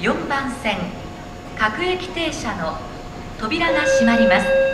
4番線各駅停車の扉が閉まります。